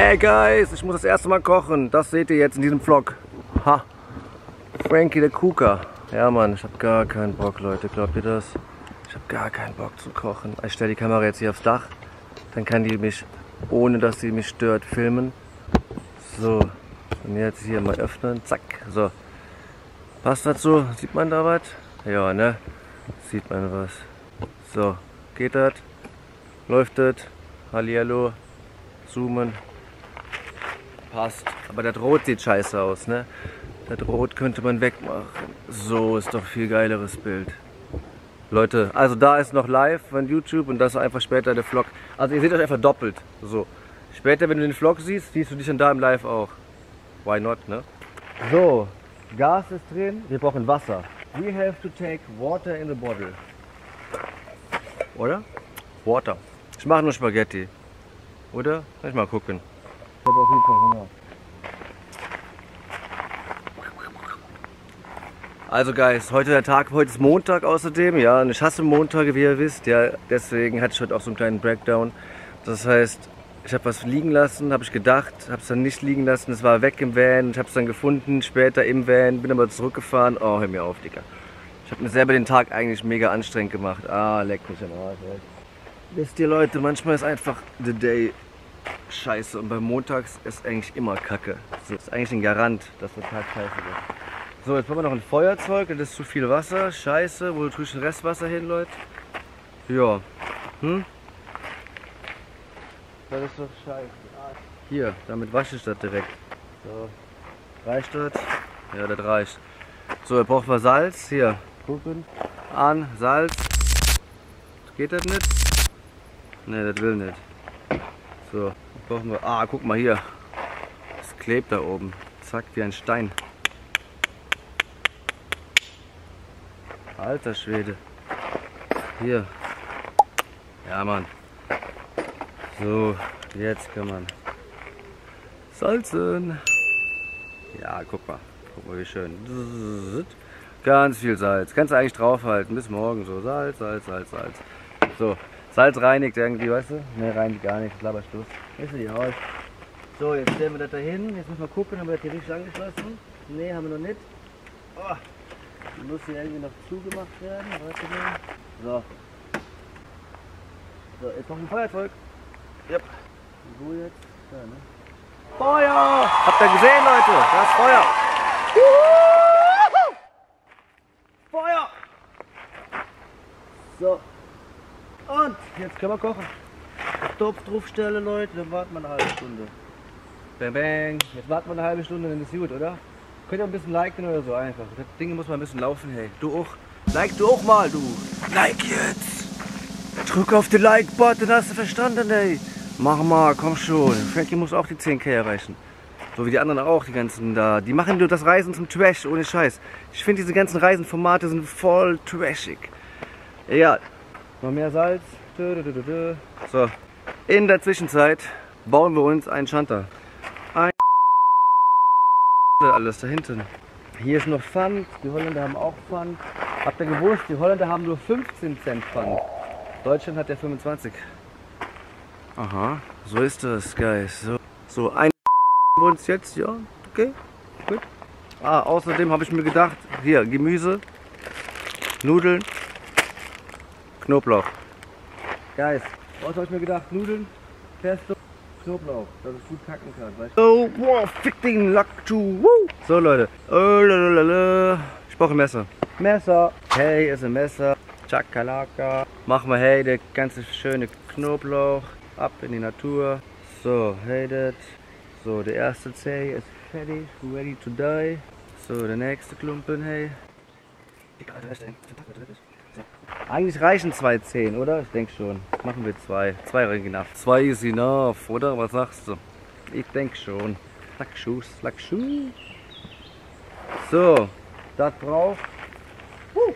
Ey Guys, ich muss das erste Mal kochen. Das seht ihr jetzt in diesem Vlog. Ha. Frankie der Kuka. Ja Mann, ich hab gar keinen Bock, Leute. Glaubt ihr das? Ich hab gar keinen Bock zu kochen. Ich stelle die Kamera jetzt hier aufs Dach. Dann kann die mich, ohne dass sie mich stört, filmen. So. Und jetzt hier mal öffnen. Zack. So. Passt dazu? Sieht man da was? Ja, ne? Sieht man was. So. Geht das? Läuft das? Hallihallo. Zoomen. Passt. Aber das Rot sieht scheiße aus, ne? Das Rot könnte man wegmachen. So ist doch viel geileres Bild. Leute, also da ist noch live von YouTube und das ist einfach später der Vlog. Also ihr seht euch einfach doppelt. So. Später, wenn du den Vlog siehst, siehst du dich dann da im Live auch. Why not, ne? So, Gas ist drin. Wir brauchen Wasser. We have to take water in the bottle. Oder? Water. Ich mache nur Spaghetti. Oder? Lass ich mal gucken. Habe auf jeden Fall Hunger. Also Guys, heute der Tag, heute ist Montag außerdem, ja, und ich hasse Montage, wie ihr wisst, ja, deswegen hatte ich heute auch so einen kleinen Breakdown. Das heißt, ich habe was liegen lassen, habe ich gedacht, habe es dann nicht liegen lassen, es war weg im Van, ich habe es dann gefunden, später im Van, bin aber zurückgefahren, oh, hör mir auf, Digga. Ich habe mir selber den Tag eigentlich mega anstrengend gemacht, ah, leck mich am Arsch. Wisst ihr Leute, manchmal ist einfach the day scheiße und beim Montags ist eigentlich immer kacke. Das ist eigentlich ein Garant, dass der Tag scheiße wird. So, jetzt brauchen wir noch ein Feuerzeug, das ist zu viel Wasser, scheiße, wo tue ich den Restwasser hin, Leute? Ja, hm? Das ist doch scheiße. Hier, damit wasche ich das direkt. So, reicht das? Ja, das reicht. So, jetzt brauchen wir Salz, hier, gucken, an, Salz. Geht das nicht? Ne, das will nicht. So, brauchen wir. Ah, guck mal hier. Es klebt da oben. Zack, wie ein Stein. Alter Schwede. Hier. Ja, Mann. So, jetzt kann man salzen. Ja, guck mal. Guck mal, wie schön. Ganz viel Salz. Kannst du eigentlich draufhalten. Bis morgen so. Salz, Salz, Salz, Salz. So, Salz reinigt irgendwie, weißt du? Ne, reinigt gar nicht. Laberstuss. Ist die Haus. So, jetzt stellen wir das da hin. Jetzt müssen wir gucken, haben wir das hier richtig angeschlossen? Ne, haben wir noch nicht. Oh. Muss hier irgendwie noch zugemacht werden. Warte mal. So. So, jetzt noch ein Feuerzeug. Yep. Wo jetzt? Da, ne? Feuer! Habt ihr gesehen, Leute? Da ist Feuer. Juhu! Feuer! So. Jetzt können wir kochen. Topf draufstellen, Leute, dann warten wir eine halbe Stunde. Bang, bang. Jetzt warten wir eine halbe Stunde, dann ist gut, oder? Könnt ihr ein bisschen liken oder so einfach. Das Ding muss mal ein bisschen laufen, hey. Du auch. Like du auch mal, du. Like jetzt. Drück auf den Like-Button, hast du verstanden, ey. Mach mal, komm schon. Frankie muss auch die 10k erreichen. So wie die anderen auch, die ganzen da. Die machen nur das Reisen zum Trash, ohne Scheiß. Ich finde diese ganzen Reisenformate sind voll trashig. Egal. Noch mehr Salz. So. In der Zwischenzeit bauen wir uns einen Schanter. Ein alles da hinten. Hier ist noch Pfand. Die Holländer haben auch Pfand. Habt ihr gewusst, die Holländer haben nur 15 Cent Pfand. Deutschland hat ja 25. Aha, so ist das, Guys. So, so ein uns jetzt, ja, okay, gut. Ah, außerdem habe ich mir gedacht, hier, Gemüse, Nudeln, Knoblauch. Guys, was habe ich mir gedacht? Nudeln, Pesto, Knoblauch, dass ich gut kacken kann. Weißt du? Oh, wow, fick den Lack zu. So Leute, oh, lalalala. ich brauche ein Messer. Messer, hey, ist ein Messer. Chakalaka. Machen wir hey, der ganze schöne Knoblauch ab in die Natur. So, hey, das. So, der erste Zeh ist fertig, ready to die. So, der nächste Klumpen, hey. Eigentlich reichen zwei Zehen, oder? Ich denke schon. Machen wir zwei. Zwei reichen enough. Zwei ist enough, oder? Was sagst du? Ich denke schon. Lackschuss, Lackschuss. So, das braucht. Uh.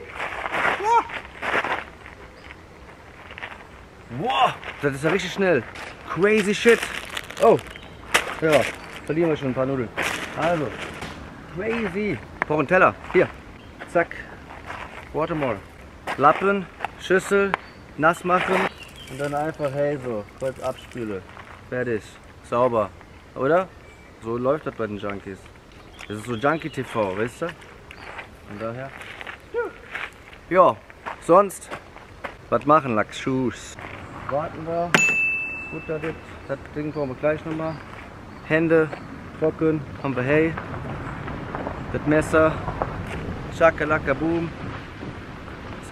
Wow, das ist ja richtig schnell. Crazy shit. Oh, ja, verlieren wir schon ein paar Nudeln. Also, crazy. Ich brauche einen Teller. Hier, zack. Watermore. Lappen, Schüssel, nass machen und dann einfach, hey, so, kurz abspüle. Fertig. Sauber. Oder? So läuft das bei den Junkies. Das ist so Junkie TV, weißt du? Von daher. Ja, sonst. Was machen, Lachs Schuss? Warten wir. Futter das. Das Ding brauchen wir gleich nochmal. Hände trocken. Haben wir hey. Das Messer. Schakalaka boom.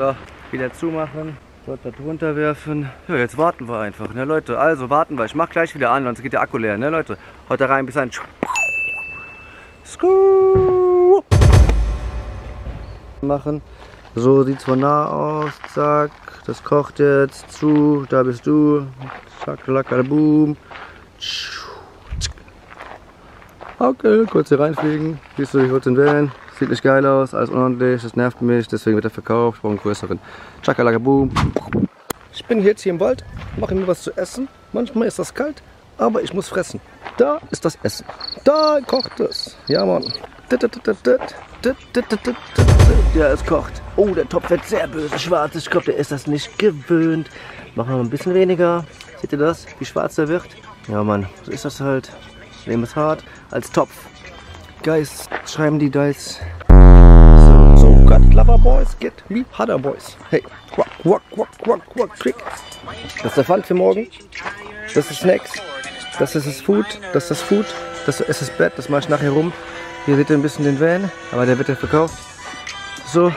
So, wieder zumachen. Dort das runterwerfen. Ja, jetzt warten wir einfach, ne Leute. Also warten wir. Ich mach gleich wieder an, sonst geht der Akku leer, ne Leute. Heute rein, bis dann. Skuu. Machen. So sieht's von nah aus. Zack. Das kocht jetzt. Zu. Da bist du. Schakalaka boom. Okay, kurz hier reinfliegen. Siehst du, ich wollte den wählen. Sieht nicht geil aus, alles unordentlich, das nervt mich, deswegen wird er verkauft. Ich brauche einen größeren. Chakalaka boom. Ich bin jetzt hier im Wald, mache mir was zu essen. Manchmal ist das kalt, aber ich muss fressen. Da ist das Essen. Da kocht es. Ja, Mann. Ja, es kocht. Oh, der Topf wird sehr böse schwarz. Ich glaube, der ist das nicht gewöhnt. Machen wir ein bisschen weniger. Seht ihr das? Wie schwarz der wird? Ja, Mann. So ist das halt. Nehmen es hart als Topf. Guys, schreiben die Dice. So, so, got lover boys, get me harder boys. Hey, quack, quack, quack, quack, quack, quick. Das ist der Pfand für morgen. Das ist Snacks. Das ist das Food. Das ist das Food. Das ist das Bett. Das mache ich nachher rum. Hier seht ihr ein bisschen den Van, aber der wird ja verkauft. So,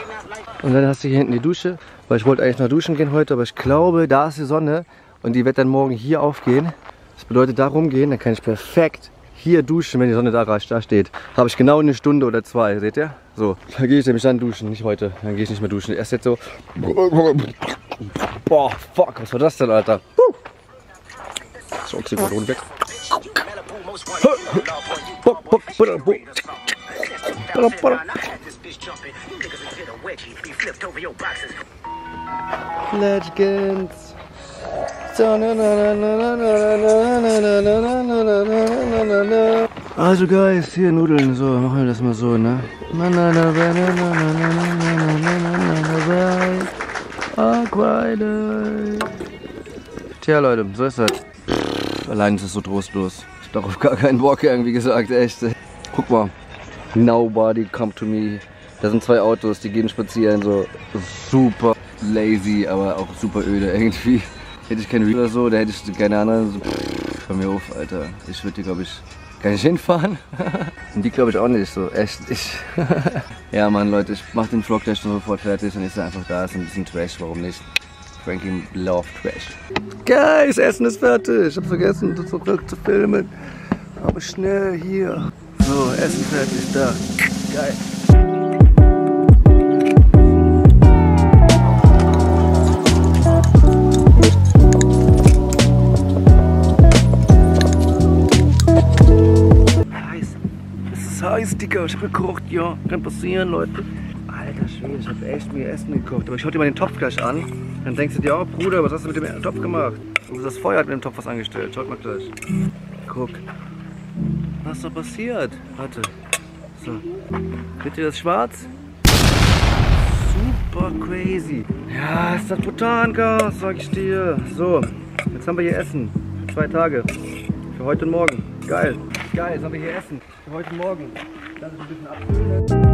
und dann hast du hier hinten die Dusche, weil ich wollte eigentlich noch duschen gehen heute, aber ich glaube, da ist die Sonne und die wird dann morgen hier aufgehen. Das bedeutet, da rumgehen, dann kann ich perfekt hier duschen, wenn die Sonne da, da steht. Habe ich genau eine Stunde oder zwei, seht ihr? So, da gehe ich nämlich dann duschen, nicht heute. Dann gehe ich nicht mehr duschen. Erst jetzt so. Boah, fuck, was war das denn, Alter? So, Oxycodon weg. Legends. Also guys, hier Nudeln, so machen wir das mal so, ne? Tja Leute, so ist das. Allein ist es so trostlos. Ich hab darauf gar keinen Bock irgendwie gesagt, echt. Guck mal. Nobody come to me. Da sind zwei Autos, die gehen spazieren, so super lazy, aber auch super öde irgendwie. Hätte ich kein Real oder so, da hätte ich keine Ahnung. So, pff, hör mir auf, Alter. Ich würde hier, glaube ich, gar nicht hinfahren. Und die glaube ich auch nicht, so echt. Ich ja, Mann, Leute, ich mache den Vlog gleich schon sofort fertig und sage einfach, da ist ein bisschen Trash, warum nicht? Frankie love Trash. Guys, Essen ist fertig. Ich habe vergessen, das zurück zu filmen. Aber schnell hier. So, Essen fertig, da. Geil. Digga. Ich hab gekocht, ja. Kann passieren, Leute. Alter Schwede, ich hab echt mir Essen gekocht. Aber ich hau dir mal den Topf gleich an. Dann denkst du dir auch, Bruder, was hast du mit dem Topf gemacht? Und das Feuer hat mit dem Topf was angestellt. Schaut mal gleich. Guck. Was ist da passiert? Warte. So. Seht ihr das schwarz? Super crazy. Ja, ist das Butangas, sag ich dir. So, jetzt haben wir hier Essen. Für zwei Tage. Für heute und morgen. Geil. Geil, jetzt haben wir hier Essen. Für heute und morgen. Lass es ein bisschen abkühlen.